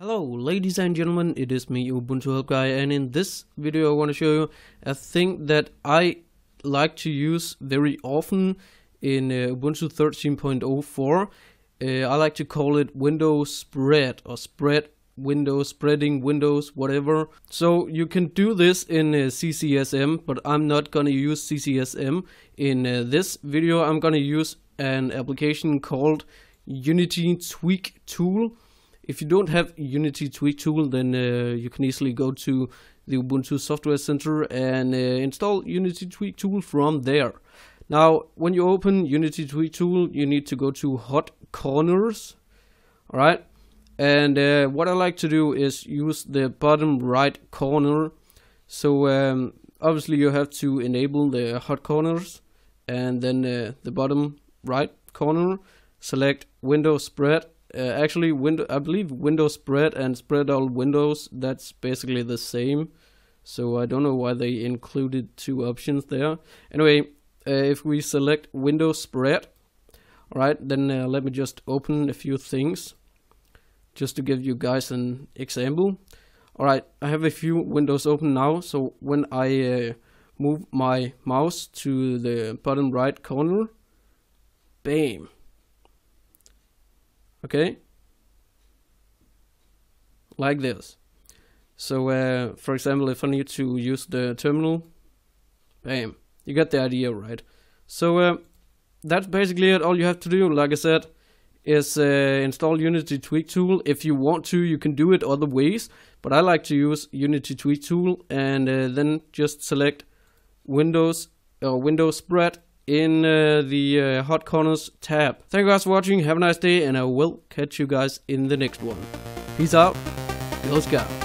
Hello ladies and gentlemen, it is me Ubuntu Help Guy and in this video I want to show you a thing that I like to use very often in uh, Ubuntu 13.04. Uh, I like to call it window spread or spread window spreading windows whatever. So you can do this in uh, CCSM but I'm not gonna use CCSM. In uh, this video I'm gonna use an application called Unity Tweak Tool if you don't have Unity Tweak tool, then uh, you can easily go to the Ubuntu Software Center and uh, install Unity Tweak tool from there. Now, when you open Unity Tweak tool, you need to go to Hot Corners, all right? And uh, what I like to do is use the bottom right corner. So um, obviously you have to enable the hot corners and then uh, the bottom right corner, select Window Spread uh, actually window I believe Windows spread and spread all windows. That's basically the same. So I don't know why they included two options there. Anyway uh, if we select Windows spread alright then uh, let me just open a few things just to give you guys an example. Alright I have a few windows open now. So when I uh, move my mouse to the bottom right corner bam okay? Like this. So uh, for example if I need to use the terminal bam you get the idea right? So uh, that's basically it. All you have to do like I said is uh, install Unity Tweak tool. If you want to you can do it other ways but I like to use Unity Tweak tool and uh, then just select Windows or Windows spread in uh, the uh, Hot Corners tab. Thank you guys for watching, have a nice day, and I will catch you guys in the next one. Peace out, go.